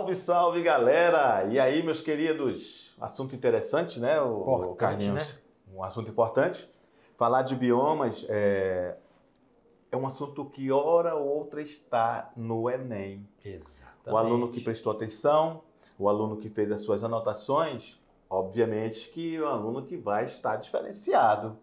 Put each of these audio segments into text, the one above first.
Salve, salve, galera! E aí, meus queridos? Assunto interessante, né, o, Importante, o Carlinhos? né? Um assunto importante. Falar de biomas é, é um assunto que, hora ou outra, está no Enem. Exatamente. O aluno que prestou atenção, o aluno que fez as suas anotações, obviamente que o aluno que vai estar diferenciado.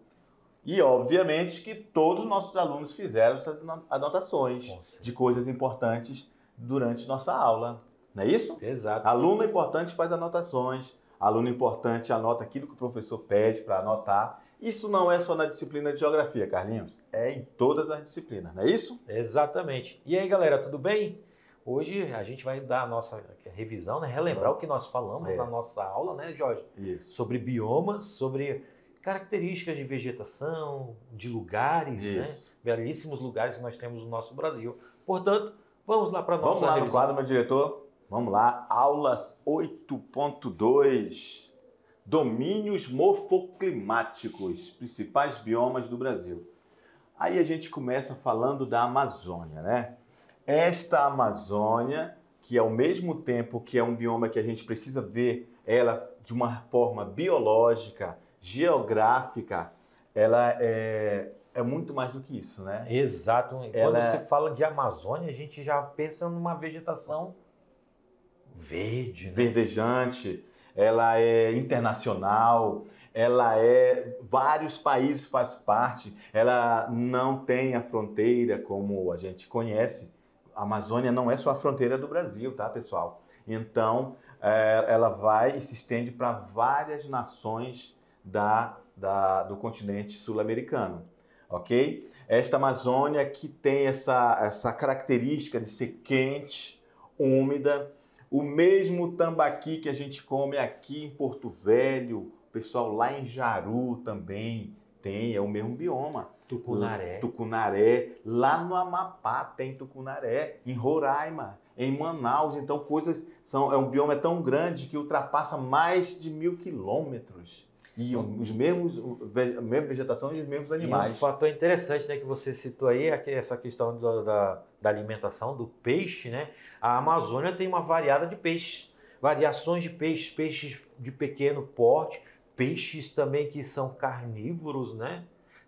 E obviamente que todos os nossos alunos fizeram essas ano- anotações de coisas importantes durante nossa aula. Não é isso? Exato. Aluno importante faz anotações, aluno importante anota aquilo que o professor pede para anotar. Isso não é só na disciplina de geografia, Carlinhos, é em todas as disciplinas, não é isso? Exatamente. E aí, galera, tudo bem? Hoje a gente vai dar a nossa revisão, né? relembrar o que nós falamos É. na nossa aula, né, Jorge? Isso. Sobre biomas, sobre características de vegetação, de lugares, né? Isso. Belíssimos lugares que nós temos no nosso Brasil. Portanto, vamos lá para a Vamos nossa lá no revisão. quadro, meu diretor. Vamos lá, aulas 8.2. Domínios morfoclimáticos, principais biomas do Brasil. Aí a gente começa falando da Amazônia, né? Esta Amazônia, que ao mesmo tempo que é um bioma que a gente precisa ver ela de uma forma biológica, geográfica, ela é, é muito mais do que isso, né? Exato. Quando Ela é- se fala de Amazônia, a gente já pensa numa vegetação verde, né? verdejante, ela é internacional, ela é vários países faz parte, ela não tem a fronteira como a gente conhece. A Amazônia não é só a fronteira do Brasil, tá, pessoal? Então, é, ela vai e se estende para várias nações da, da- do continente sul-americano, ok? Esta Amazônia que tem essa, essa característica de ser quente, úmida, o mesmo tambaqui que a gente come aqui em Porto Velho, o pessoal lá em Jaru também tem, é o mesmo bioma. Tucunaré. Tucunaré, lá no Amapá tem tucunaré, em Roraima, em Manaus, então coisas são é um bioma tão grande que ultrapassa mais de mil quilômetros e os mesmos a mesma vegetação e os mesmos E um animais. fator interessante né, que você citou aí é essa questão do- da, da alimentação, do peixe, né? A Amazônia tem uma variada de peixes, variações de peixes, peixes de pequeno porte, peixes também que são carnívoros, né?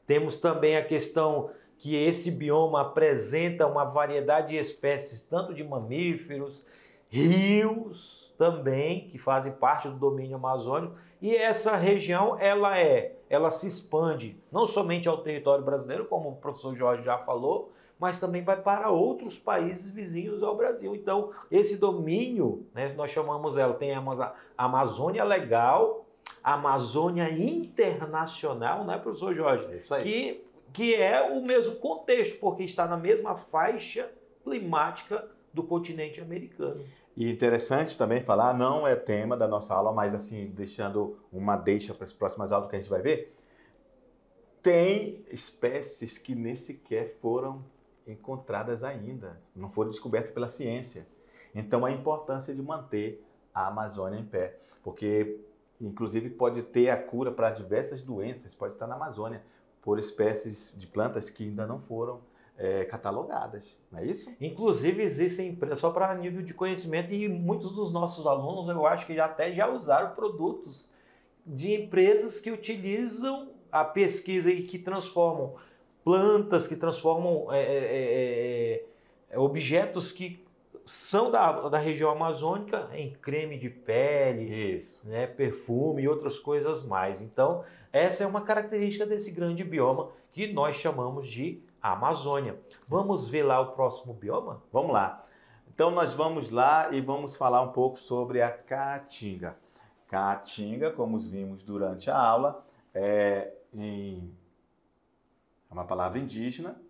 Temos também a questão que esse bioma apresenta uma variedade de espécies, tanto de mamíferos, rios também, que fazem parte do domínio amazônico, e essa região, ela é, ela se expande não somente ao território brasileiro, como o professor Jorge já falou, mas também vai para outros países vizinhos ao Brasil. Então, esse domínio, né, nós chamamos ela, tem a Amazônia Legal, a Amazônia Internacional, né, professor Jorge? É isso aí. que, que é o mesmo contexto, porque está na mesma faixa climática do continente americano. E interessante também falar, não é tema da nossa aula, mas assim, deixando uma deixa para as próximas aulas que a gente vai ver, tem espécies que nem sequer foram encontradas ainda, não foram descobertas pela ciência. Então a importância de manter a Amazônia em pé, porque inclusive pode ter a cura para diversas doenças, pode estar na Amazônia, por espécies de plantas que ainda não foram eh, catalogadas, não é isso? Inclusive, existem empresas, só para nível de conhecimento, e muitos dos nossos alunos, eu acho que já até já usaram produtos de empresas que utilizam a pesquisa e que transformam plantas, que transformam é, é, é, é, objetos que são da, da região amazônica em creme de pele, Isso. né, perfume e outras coisas mais. Então, essa é uma característica desse grande bioma que nós chamamos de Amazônia. Vamos ver lá o próximo bioma? Vamos lá. Então nós vamos lá e vamos falar um pouco sobre a caatinga. Caatinga, como vimos durante a aula, é, em- é uma palavra indígena,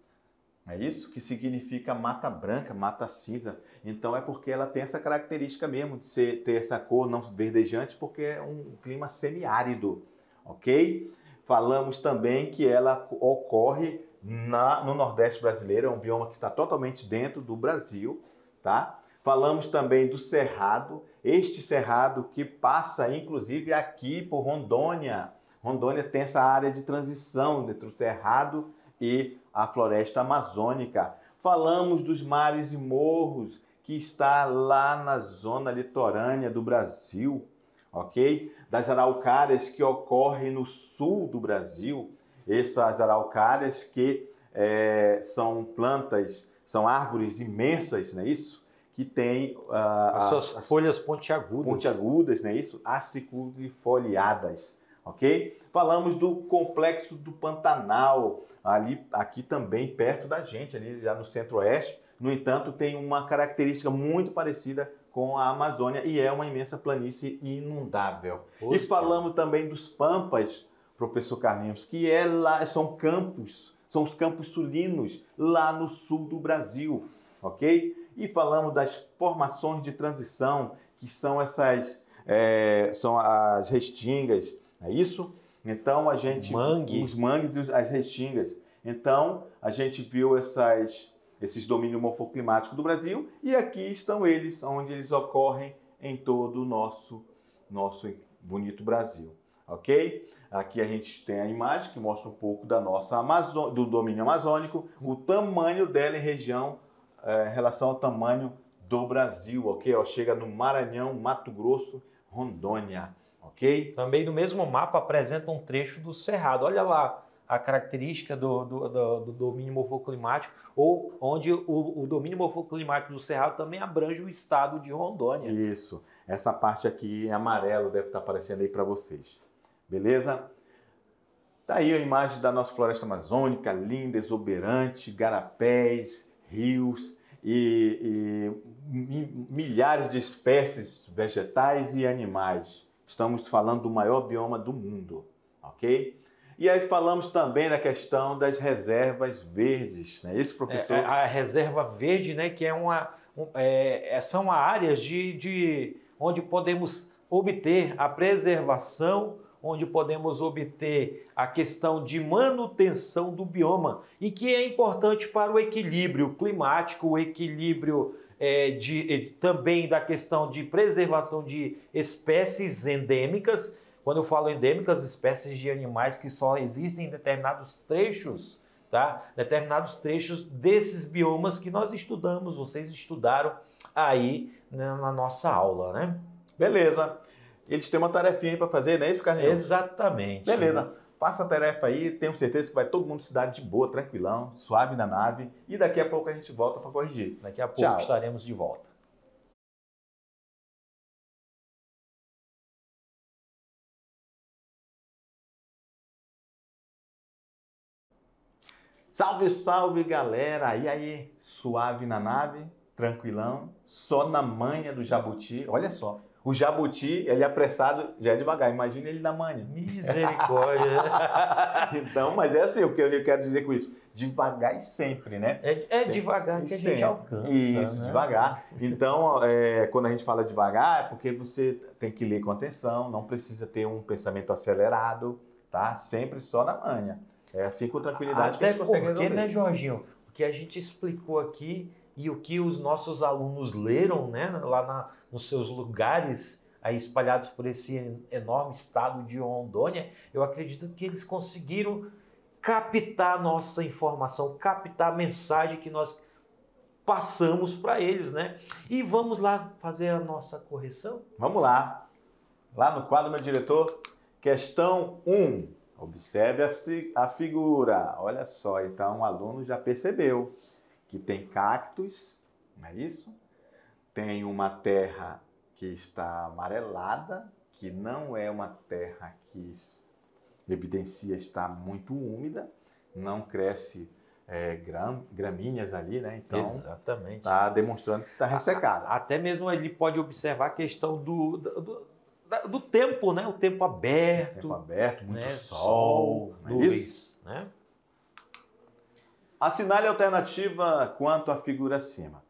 é isso? Que significa mata branca, mata cinza. Então é porque ela tem essa característica mesmo de ser, ter essa cor não verdejante, porque é um clima semiárido, ok? Falamos também que ela ocorre na- no Nordeste brasileiro, é um bioma que está totalmente dentro do Brasil, tá? Falamos também do Cerrado, este Cerrado que passa inclusive aqui por Rondônia. Rondônia tem essa área de transição entre o Cerrado e a floresta amazônica. Falamos dos mares e morros, que está lá na zona litorânea do Brasil, ok? Das araucárias que ocorrem no sul do Brasil, essas araucárias que é, são plantas, são árvores imensas, não é isso? Que têm uh, as suas as folhas pontiagudas. Pontiagudas, não é isso? Acicufoliadas, ok? Falamos do complexo do Pantanal, ali, aqui também perto da gente, ali já no centro-oeste. No entanto, tem uma característica muito parecida com a Amazônia e é uma imensa planície inundável. Poxa. E falamos também dos Pampas, professor Carlinhos, que é lá, são campos, são os campos sulinos lá no sul do Brasil, ok? E falamos das formações de transição, que são essas, é, são as restingas, é isso? Então a gente Mangue. os mangues e as restingas. Então a gente viu essas, esses domínios morfoclimáticos do Brasil e aqui estão eles, onde eles ocorrem em todo o nosso nosso bonito Brasil, ok? Aqui a gente tem a imagem que mostra um pouco da nossa Amazô do domínio amazônico, o tamanho dela em região é, em relação ao tamanho do Brasil, ok? Ó, chega no Maranhão, Mato Grosso, Rondônia ok? Também no mesmo mapa apresenta um trecho do Cerrado. Olha lá a característica do, do, do, do domínio morfoclimático, ou onde o, o, domínio morfoclimático do Cerrado também abrange o estado de Rondônia. Isso. Essa parte aqui em amarelo deve estar aparecendo aí para vocês. Beleza? Tá aí a imagem da nossa floresta amazônica, linda, exuberante, garapés, rios e, e milhares de espécies vegetais e animais. Estamos falando do maior bioma do mundo, ok? E aí falamos também da questão das reservas verdes, não é isso, professor? É, a reserva verde, né, que é uma, um, é, é, são áreas de, de onde podemos obter a preservação, onde podemos obter a questão de manutenção do bioma e que é importante para o equilíbrio climático, o equilíbrio é, de, também da questão de preservação de espécies endêmicas. Quando eu falo endêmicas, espécies de animais que só existem em determinados trechos, tá? Determinados trechos desses biomas que nós estudamos, vocês estudaram aí na nossa aula, né? Beleza. Eles têm uma tarefinha aí para fazer, não é isso, Carlinhos? Exatamente. Beleza. Faça a tarefa aí, tenho certeza que vai todo mundo se dar de boa, tranquilão, suave na nave. E daqui a pouco a gente volta para corrigir. Daqui a pouco Tchau. estaremos de volta. Salve, salve galera! E aí, suave na nave, tranquilão, só na manha do jabuti. Olha só, o jabuti, ele é apressado, já é devagar. Imagina ele na manha. Misericórdia. então, mas é assim, o que eu quero dizer com isso? Devagar e sempre, né? É, é devagar que a gente alcança. Isso, né? devagar. Então, é, quando a gente fala devagar, é porque você tem que ler com atenção, não precisa ter um pensamento acelerado, tá? Sempre só na manha. É assim com tranquilidade Até que a gente consegue porque, resolver. né, Jorginho? O que a gente explicou aqui e o que os nossos alunos leram, né, lá na nos seus lugares aí espalhados por esse enorme estado de Rondônia, eu acredito que eles conseguiram captar nossa informação, captar a mensagem que nós passamos para eles, né? E vamos lá fazer a nossa correção? Vamos lá. Lá no quadro, meu diretor, questão 1. Observe a, a figura. Olha só, então o aluno já percebeu que tem cactos, não é isso? tem uma terra que está amarelada, que não é uma terra que evidencia estar muito úmida, não cresce é, gram, gramíneas ali, né? Então, Exatamente. está demonstrando que está ressecada. Até mesmo ele pode observar a questão do, do, do, tempo, né? O tempo aberto. Tempo aberto, muito né? sol, é nuvens, né? Assinale a alternativa quanto à figura acima.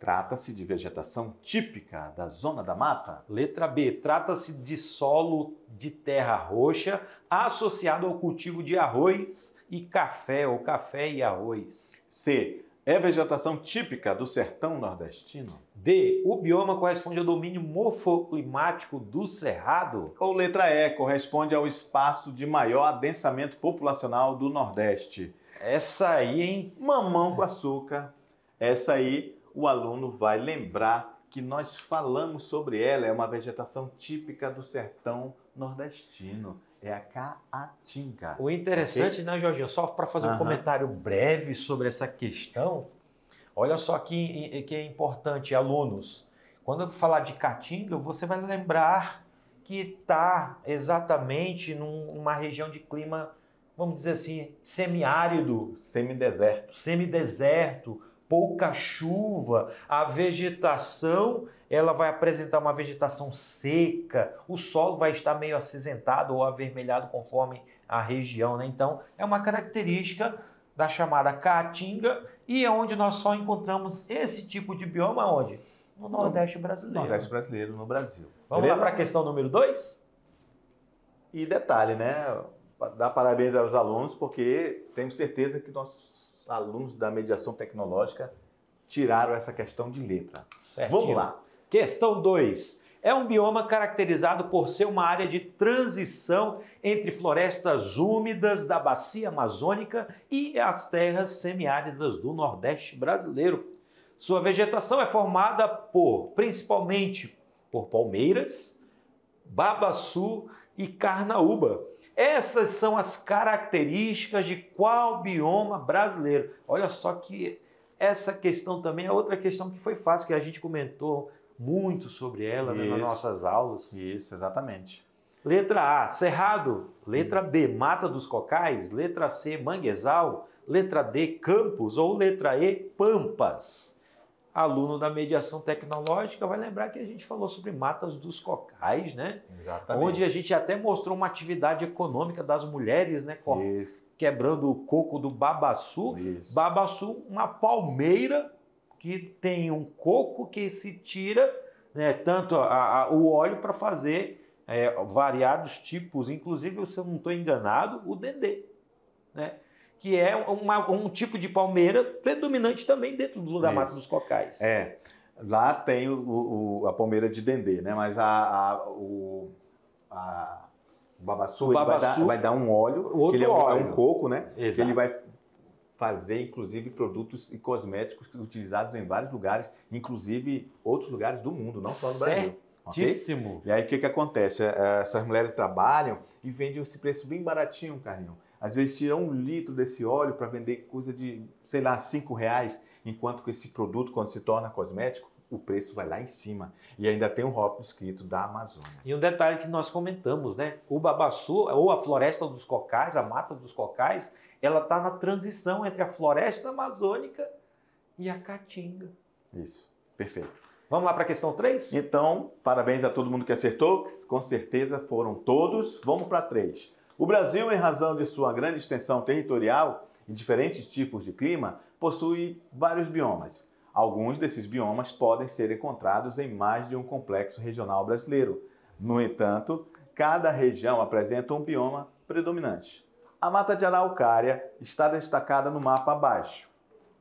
Trata-se de vegetação típica da zona da mata? Letra B. Trata-se de solo de terra roxa associado ao cultivo de arroz e café, ou café e arroz. C. É vegetação típica do sertão nordestino? D. O bioma corresponde ao domínio morfoclimático do cerrado? Ou letra E. Corresponde ao espaço de maior adensamento populacional do Nordeste? Essa aí, hein? Mamão com açúcar. Essa aí o aluno vai lembrar que nós falamos sobre ela, é uma vegetação típica do sertão nordestino. É a caatinga. O interessante, okay? né, Jorginho, só para fazer uhum. um comentário breve sobre essa questão, olha só que, que é importante, alunos. Quando eu falar de caatinga, você vai lembrar que está exatamente numa região de clima, vamos dizer assim, semiárido. Semideserto. Semideserto, pouca chuva, a vegetação ela vai apresentar uma vegetação seca, o solo vai estar meio acinzentado ou avermelhado conforme a região, né? Então, é uma característica da chamada caatinga e é onde nós só encontramos esse tipo de bioma onde? No Nordeste brasileiro. Nordeste brasileiro, no Brasil. Vamos Beleza? lá para a questão número 2? E detalhe, né? Dar parabéns aos alunos, porque temos certeza que nossos alunos da mediação tecnológica tiraram essa questão de letra. Certinho. Vamos lá. Questão 2. É um bioma caracterizado por ser uma área de transição entre florestas úmidas da bacia amazônica e as terras semiáridas do Nordeste brasileiro. Sua vegetação é formada por, principalmente, por palmeiras, babaçu e carnaúba. Essas são as características de qual bioma brasileiro. Olha só que essa questão também é outra questão que foi fácil, que a gente comentou muito sobre ela né, nas nossas aulas. Isso, exatamente. Letra A, Cerrado. Letra B, Mata dos Cocais. Letra C, Manguezal. Letra D, Campos. Ou letra E, Pampas aluno da mediação tecnológica vai lembrar que a gente falou sobre matas dos cocais, né? Exatamente. Onde a gente até mostrou uma atividade econômica das mulheres, né? Isso. Quebrando o coco do babaçu. Isso. Babaçu, uma palmeira que tem um coco que se tira né, tanto a, a, o óleo para fazer é, variados tipos, inclusive, se eu não estou enganado, o dendê. Né? Que é uma, um tipo de palmeira predominante também dentro do, da mata dos cocais. É. Lá tem o, o, a palmeira de dendê, né? Mas a, a, o, a, o babaçu, o babaçu vai, dar, vai, dar, um óleo, outro que ele é, óleo. é um coco, né? Exato. Que ele vai fazer, inclusive, produtos e cosméticos utilizados em vários lugares, inclusive outros lugares do mundo, não só no Brasil. Certíssimo. Okay? E aí o que, que acontece? É, essas mulheres trabalham e vendem esse preço bem baratinho, Carlinhos. Às vezes tira um litro desse óleo para vender coisa de, sei lá, cinco reais, enquanto que esse produto, quando se torna cosmético, o preço vai lá em cima. E ainda tem um rótulo escrito da Amazônia. E um detalhe que nós comentamos, né? O babaçu, ou a floresta dos cocais, a mata dos cocais, ela está na transição entre a floresta amazônica e a caatinga. Isso, perfeito. Vamos lá para a questão 3? Então, parabéns a todo mundo que acertou, com certeza foram todos. Vamos para 3. O Brasil, em razão de sua grande extensão territorial e diferentes tipos de clima, possui vários biomas. Alguns desses biomas podem ser encontrados em mais de um complexo regional brasileiro. No entanto, cada região apresenta um bioma predominante. A mata de araucária está destacada no mapa abaixo.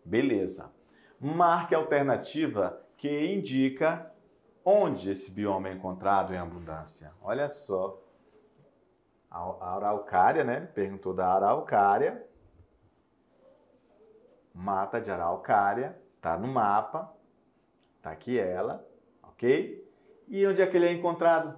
Beleza. Marque a alternativa que indica onde esse bioma é encontrado em abundância. Olha só a araucária, né? Perguntou da araucária. Mata de araucária, tá no mapa. Tá aqui ela, ok? E onde é que ele é encontrado?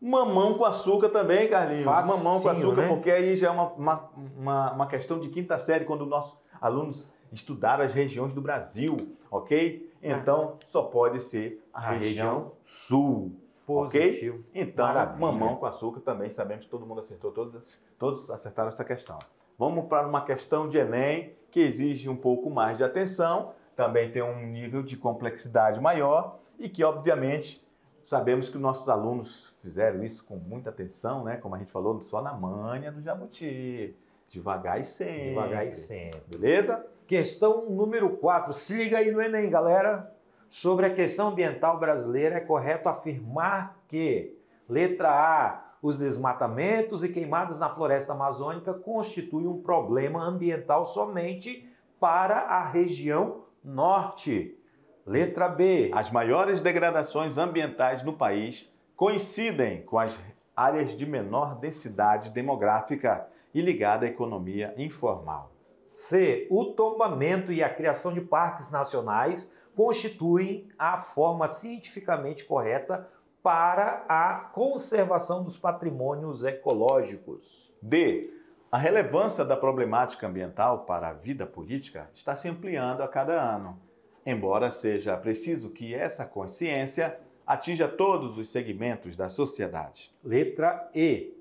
Mamão com açúcar também, Carlinhos. Facinho, Mamão com açúcar, né? porque aí já é uma, uma, uma, uma questão de quinta série, quando nossos alunos estudaram as regiões do Brasil, ok? Então, só pode ser a, região sul. Positivo. Ok? Então, Maravilha. mamão com açúcar também sabemos que todo mundo acertou, todos, todos acertaram essa questão. Vamos para uma questão de Enem que exige um pouco mais de atenção, também tem um nível de complexidade maior e que, obviamente, sabemos que nossos alunos fizeram isso com muita atenção, né? Como a gente falou, só na manha do jabuti. Devagar e sempre. Devagar e sempre. Beleza? Questão número 4. Se liga aí no Enem, galera. Sobre a questão ambiental brasileira, é correto afirmar que, letra A, os desmatamentos e queimadas na floresta amazônica constituem um problema ambiental somente para a região norte. Letra B. As maiores degradações ambientais no país coincidem com as áreas de menor densidade demográfica e ligada à economia informal. C. O tombamento e a criação de parques nacionais constituem a forma cientificamente correta para a conservação dos patrimônios ecológicos. D. A relevância da problemática ambiental para a vida política está se ampliando a cada ano, embora seja preciso que essa consciência atinja todos os segmentos da sociedade. Letra E.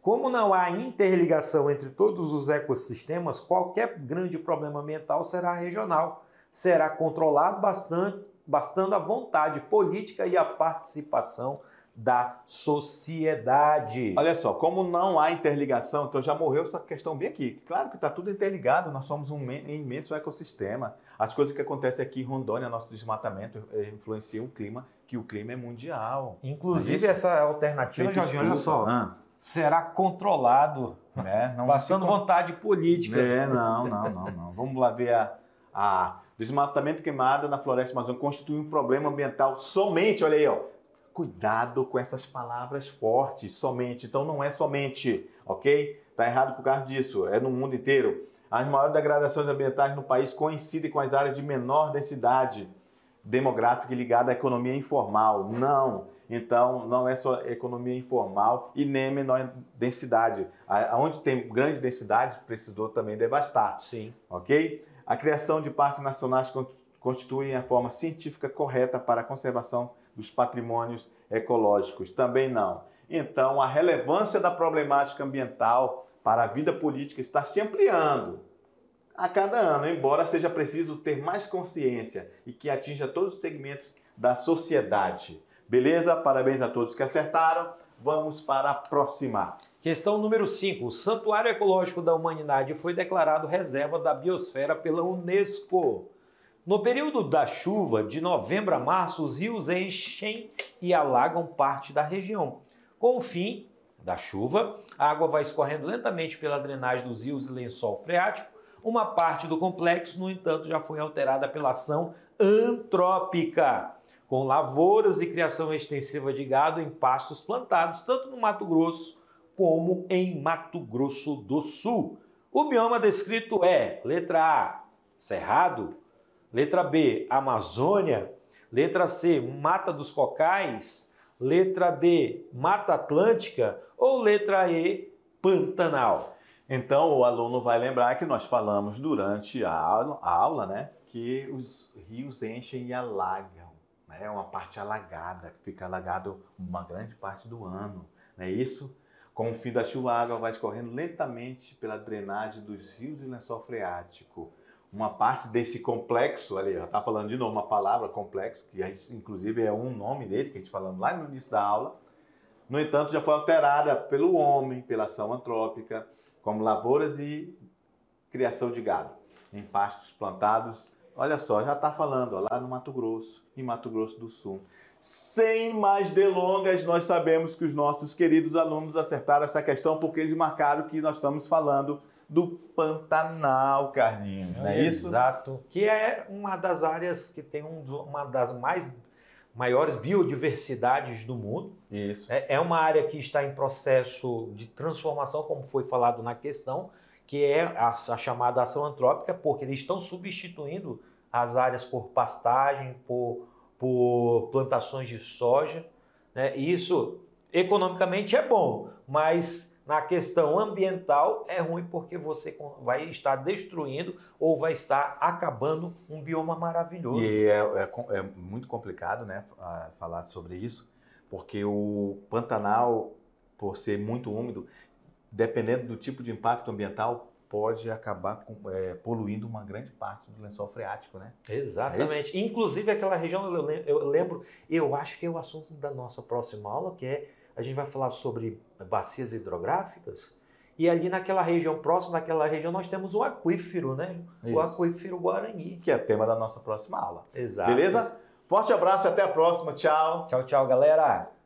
Como não há interligação entre todos os ecossistemas, qualquer grande problema ambiental será regional, será controlado bastante, bastando a vontade política e a participação da sociedade. Olha só, como não há interligação, então já morreu essa questão bem aqui. Claro que está tudo interligado, nós somos um imenso ecossistema. As coisas que acontecem aqui em Rondônia, nosso desmatamento, eh, influenciam o clima, que o clima é mundial. Inclusive, é essa alternativa, Jorge, olha só, ah. será controlado, é, não bastando se... vontade política. É, não, não, não, não. Vamos lá ver a, a desmatamento queimado na floresta amazônica constitui um problema ambiental somente, olha aí, ó, Cuidado com essas palavras fortes, somente. Então não é somente, ok? Está errado por causa disso, é no mundo inteiro. As maiores degradações ambientais no país coincidem com as áreas de menor densidade demográfica ligada à economia informal. Não. Então, não é só economia informal e nem menor densidade. Onde tem grande densidade, precisou também devastar. Sim. Ok? A criação de parques nacionais constitui a forma científica correta para a conservação dos patrimônios ecológicos? Também não. Então, a relevância da problemática ambiental para a vida política está se ampliando a cada ano, embora seja preciso ter mais consciência e que atinja todos os segmentos da sociedade. Beleza? Parabéns a todos que acertaram. Vamos para a próxima. Questão número 5. O Santuário Ecológico da Humanidade foi declarado reserva da biosfera pela Unesco. No período da chuva, de novembro a março, os rios enchem e alagam parte da região. Com o fim da chuva, a água vai escorrendo lentamente pela drenagem dos rios e lençol freático. Uma parte do complexo, no entanto, já foi alterada pela ação antrópica, com lavouras e criação extensiva de gado em pastos plantados, tanto no Mato Grosso como em Mato Grosso do Sul. O bioma descrito é, letra A, cerrado, Letra B, Amazônia. Letra C, Mata dos Cocais. Letra D, Mata Atlântica. Ou letra E, Pantanal. Então o aluno vai lembrar que nós falamos durante a aula, né, que os rios enchem e alagam. Né, é uma parte alagada, que fica alagado uma grande parte do ano. Não é isso? Com o fim da chuva, a água vai escorrendo lentamente pela drenagem dos rios e lençol freático uma parte desse complexo, ali, já está falando de novo uma palavra complexo, que gente, inclusive é um nome dele, que a gente falando lá no início da aula. No entanto, já foi alterada pelo homem, pela ação antrópica, como lavouras e criação de gado em pastos plantados. Olha só, já está falando ó, lá no Mato Grosso, em Mato Grosso do Sul. Sem mais delongas, nós sabemos que os nossos queridos alunos acertaram essa questão porque eles marcaram que nós estamos falando do Pantanal, Carlinhos, não é isso? Exato, que é uma das áreas que tem um, uma das mais maiores biodiversidades do mundo. Isso. É, é uma área que está em processo de transformação, como foi falado na questão, que é a, a chamada ação antrópica, porque eles estão substituindo as áreas por pastagem, por, por plantações de soja. Né? E isso economicamente é bom, mas na questão ambiental é ruim porque você vai estar destruindo ou vai estar acabando um bioma maravilhoso. E é, é, é muito complicado né, falar sobre isso, porque o Pantanal, por ser muito úmido, dependendo do tipo de impacto ambiental, pode acabar com, é, poluindo uma grande parte do lençol freático, né? Exatamente. É Inclusive aquela região, eu lembro, eu acho que é o assunto da nossa próxima aula, que é a gente vai falar sobre bacias hidrográficas. E ali naquela região, próximo daquela região, nós temos o aquífero, né? Isso. O aquífero Guarani. Que é tema da nossa próxima aula. Exato. Beleza? Forte abraço e até a próxima. Tchau. Tchau, tchau, galera.